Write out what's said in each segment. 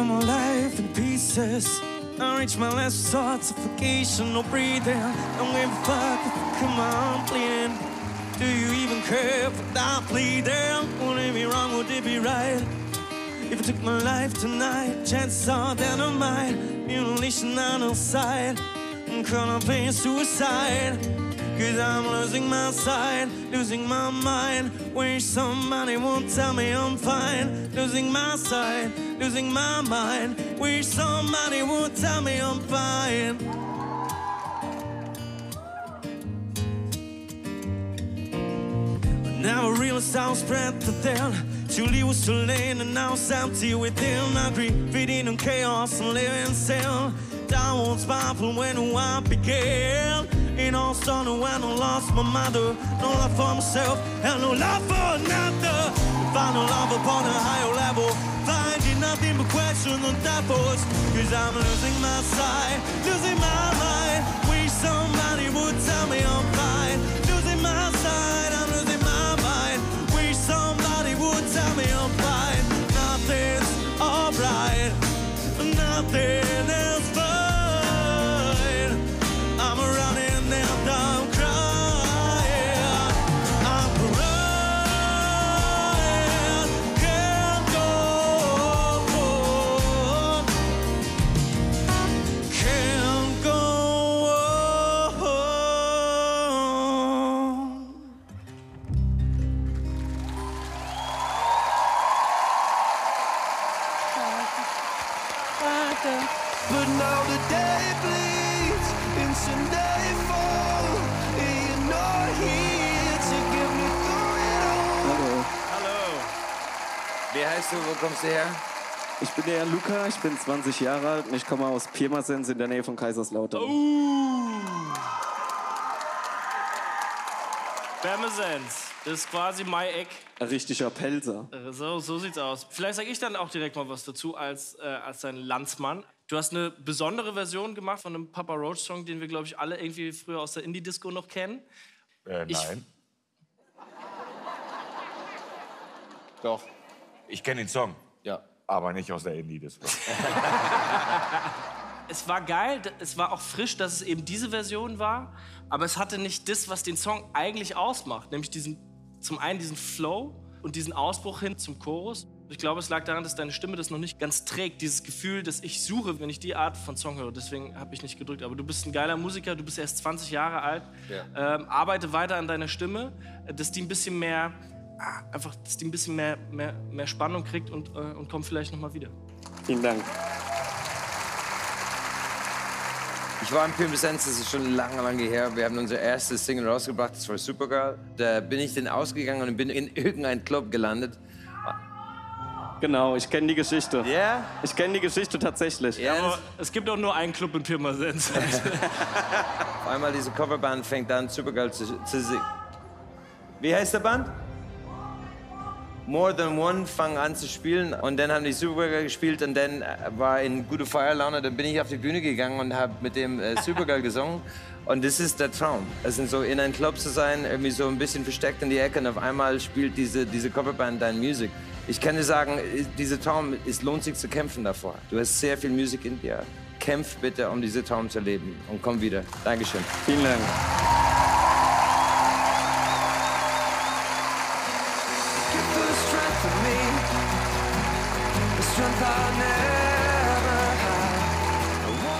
cut my life in pieces. I reach my last resort, suffocation, no breathing. A fuck come on bleeding. Do you even care if I die bleeding? Would it be wrong, would it be right? If I took my life tonight, chances are that I might. Mutilation on the side, I'm contemplating suicide. Cause I'm losing my sight, losing my mind. Wish somebody would tell me I'm fine. Losing my sight, losing my mind. Wish somebody would tell me I'm fine. Now I realize I spread too thin. Julie was too late and now it's empty within. I dream, feeding on chaos and living still. Downwards spiral when I began. It all started when I lost my mother. No love for myself and no love for another. Find no love upon a higher level. Finding nothing but questions and devils. Cause I'm losing my sight, losing my mind. Wish somebody would tell me I'm fine. Losing my sight, I'm losing my mind. Wish somebody would tell me I'm fine. Nothing's alright, nothing is But now the day bleeds into nightfall. And you're not here to get me through it all. Hallo. Wie heißt du, wo kommst du her? Ich bin der Luca, ich bin 20 Jahre alt und ich komme aus Pirmasens in der Nähe von Kaiserslautern. Bermesens. Das ist quasi my Eck. Ein richtiger Pelzer. Äh, So, so sieht's aus. Vielleicht sage ich dann auch direkt mal was dazu als, äh, als dein Landsmann. Du hast eine besondere Version gemacht von einem Papa Roach Song, den wir, glaube ich, alle irgendwie früher aus der Indie-Disco noch kennen. Äh, Ich- nein. Doch. Ich kenne den Song, Ja. aber nicht aus der Indie-Disco. Es war geil, es war auch frisch, dass es eben diese Version war, aber es hatte nicht das, was den Song eigentlich ausmacht, nämlich diesen, zum einen diesen Flow und diesen Ausbruch hin zum Chorus. Ich glaube, es lag daran, dass deine Stimme das noch nicht ganz trägt, dieses Gefühl, das ich suche, wenn ich die Art von Song höre. Deswegen habe ich nicht gedrückt. Aber du bist ein geiler Musiker, du bist erst 20 Jahre alt. Ähm, arbeite weiter an deiner Stimme, dass die ein bisschen mehr, ah, einfach, dass die ein bisschen mehr, mehr, mehr Spannung kriegt und, äh, und kommt vielleicht noch mal wieder. Vielen Dank. Ich war in Pirmasens, das ist schon lange, lange her. Wir haben unser erstes Single rausgebracht, das war Supergirl. Da bin ich dann ausgegangen und bin in irgendeinem Club gelandet. Genau, ich kenne die Geschichte. Ja? Ich kenne die Geschichte tatsächlich. Ja. Aber es gibt auch nur einen Club in Pirmasens. Auf einmal diese Coverband fängt an, Supergirl zu, zu singen. Wie heißt der Band? More Than One fangen an zu spielen und dann haben die Supergirl gespielt und dann äh, war in gute Feierlaune. Dann bin ich auf die Bühne gegangen und habe mit dem äh, Supergirl gesungen und das ist der Traum. Also so in einem Club zu sein, irgendwie so ein bisschen versteckt in die Ecke und auf einmal spielt diese, diese Coverband deine Musik. Ich kann dir sagen, äh, dieser Traum, es lohnt sich zu kämpfen davor. Du hast sehr viel Musik in dir. Kämpf bitte, um diese Traum zu leben und komm wieder. Dankeschön. Vielen Dank. For me, the strength I never had.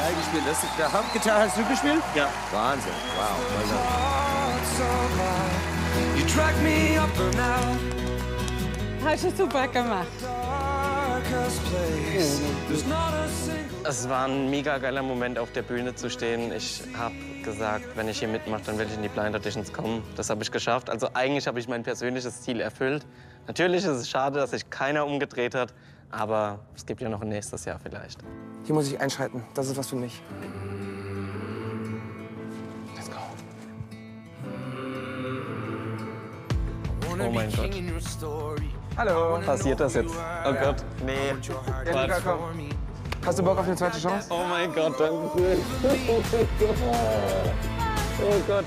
Geil gespielt. Das, der Hauptgitarre hast du gespielt? Ja. Wahnsinn. Wow. High. You drag me up and out, Hast du super gemacht. Es war ein mega geiler Moment, auf der Bühne zu stehen. Ich habe gesagt, wenn ich hier mitmache, dann will ich in die Blind Auditions kommen. Das habe ich geschafft. Also eigentlich habe ich mein persönliches Ziel erfüllt. Natürlich ist es schade, dass sich keiner umgedreht hat, aber es gibt ja noch ein nächstes Jahr vielleicht. Hier muss ich einschreiten. Das ist was für mich. Let's go. Oh mein Gott. Hallo. Passiert das jetzt? Oh Gott, nee. Ja, Luca, komm. Hast du Bock auf eine zweite Chance? Oh mein Gott, danke. Oh Gott.